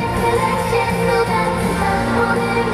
collection, so that's my